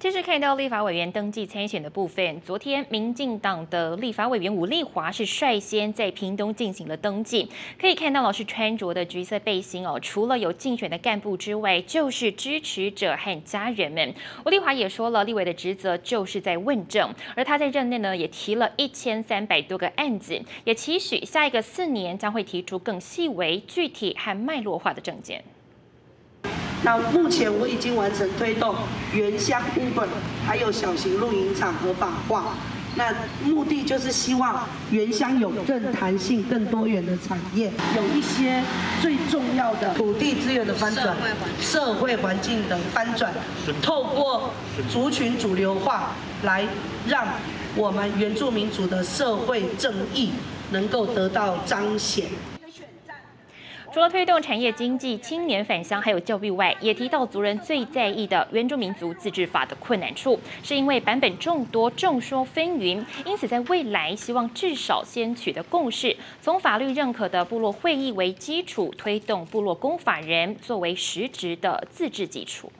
这是看到立法委员登记参选的部分。昨天，民进党的立法委员吴立华是率先在屏东进行了登记。可以看到，老师穿着的橘色背心哦，除了有竞选的干部之外，就是支持者和家人们。吴立华也说了，立委的职责就是在问政，而他在任内呢，也提了一千三百多个案子，也期许下一个四年将会提出更细微、具体和脉络化的政见。那目前我已经完成推动原乡 Uber 还有小型露营场合法化，那目的就是希望原乡有更弹性、更多元的产业，有一些最重要的土地资源的翻转、社会环境的翻转，透过族群主流化来让我们原住民族的社会正义能够得到彰显。除了推动产业经济、青年返乡还有教育外，也提到族人最在意的原住民族自治法的困难处，是因为版本众多、众说纷纭，因此在未来希望至少先取得共识，从法律认可的部落会议为基础，推动部落公法人作为实质的自治基础。